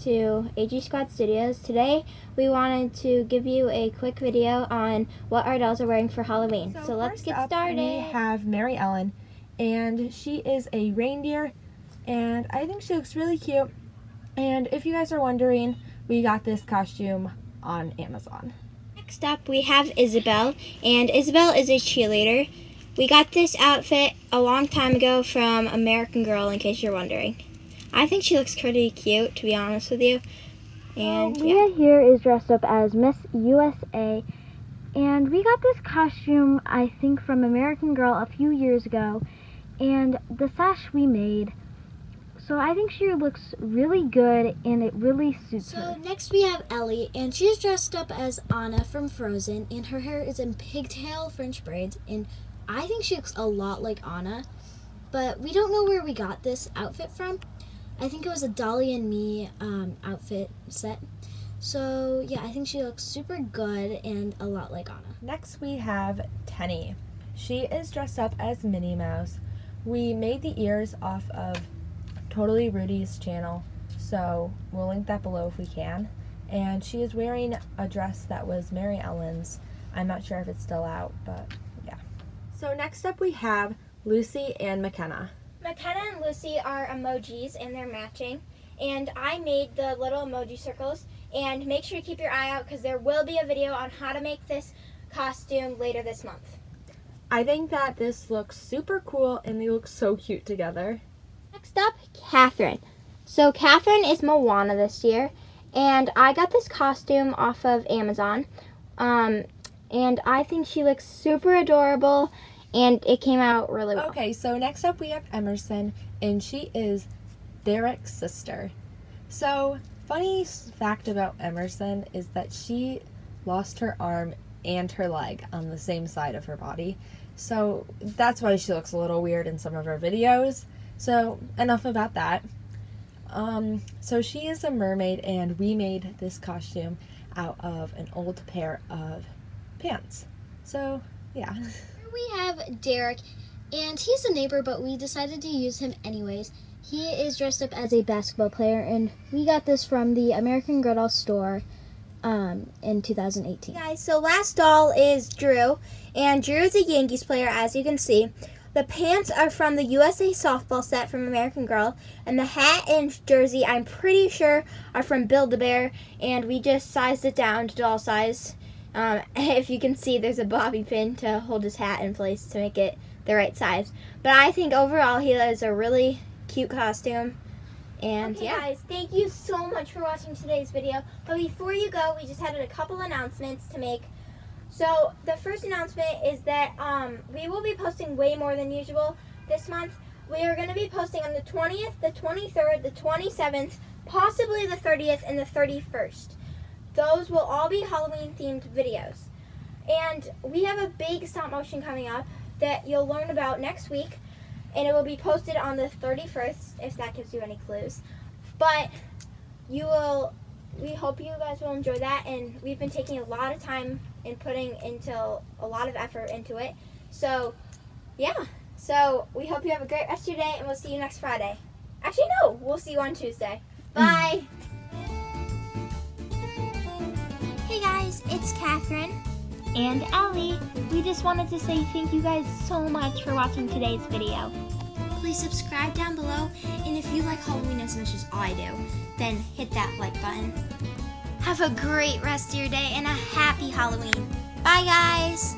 to AG Squad Studios. Today we wanted to give you a quick video on what our dolls are wearing for Halloween. So, let's get started. We have Maryellen, and she is a reindeer, and I think she looks really cute. And if you guys are wondering, we got this costume on Amazon. Next up we have Isabel, and Isabel is a cheerleader. We got this outfit a long time ago from American Girl, in case you're wondering. I think she looks pretty cute, to be honest with you. And yeah. Leah here is dressed up as Miss USA, and we got this costume, I think, from American Girl a few years ago, and the sash we made. So I think she looks really good, and it really suits So her. So next we have Ellie, and she's dressed up as Anna from Frozen, and her hair is in pigtail French braids, and I think she looks a lot like Anna, but we don't know where we got this outfit from. I think it was a Dolly and Me um, outfit set. So yeah, I think she looks super good and a lot like Anna. Next, we have Tenny. She is dressed up as Minnie Mouse. We made the ears off of Totally Rudy's channel, so we'll link that below if we can. And she is wearing a dress that was Maryellen's. I'm not sure if it's still out, but yeah. So next up, we have Lucy and McKenna. McKenna and Lucy are emojis and they're matching. And I made the little emoji circles. And make sure to keep your eye out because there will be a video on how to make this costume later this month. I think that this looks super cool and they look so cute together. Next up, Catherine. So Catherine is Moana this year. And I got this costume off of Amazon. Um, and I think she looks super adorable and it came out really well. Okay, so next up we have Emerson, and she is Derek's sister. So, funny fact about Emerson is that she lost her arm and her leg on the same side of her body. So, that's why she looks a little weird in some of her videos. So, enough about that. Um, so she is a mermaid, and we made this costume out of an old pair of pants. So, yeah. we have Derek, and he's a neighbor, but we decided to use him anyways. He is dressed up as a basketball player, and we got this from the American Girl store um, in 2018. Guys, so last doll is Drew, and Drew is a Yankees player, as you can see. The pants are from the USA softball set from American Girl, and the hat and jersey, I'm pretty sure, are from Build-A-Bear, and we just sized it down to doll size. Um, if you can see, there's a bobby pin to hold his hat in place to make it the right size. But I think overall he has a really cute costume. And Okay, yeah. guys, thank you so much for watching today's video. But before you go, we just had a couple announcements to make. So the first announcement is that um, we will be posting way more than usual this month. We are going to be posting on the 20th, the 23rd, the 27th, possibly the 30th, and the 31st. Those will all be Halloween themed videos. And we have a big stop motion coming up that you'll learn about next week. And it will be posted on the 31st, if that gives you any clues. But you will, we hope you guys will enjoy that. And we've been taking a lot of time and putting into a lot of effort into it. So, yeah. So we hope you have a great rest of your day, and we'll see you next Friday. Actually, no, we'll see you on Tuesday. Mm. Bye. Catherine and Ellie. We just wanted to say thank you guys so much for watching today's video. Please subscribe down below, and if you like Halloween as much as I do, then hit that like button. Have a great rest of your day and a happy Halloween. Bye guys!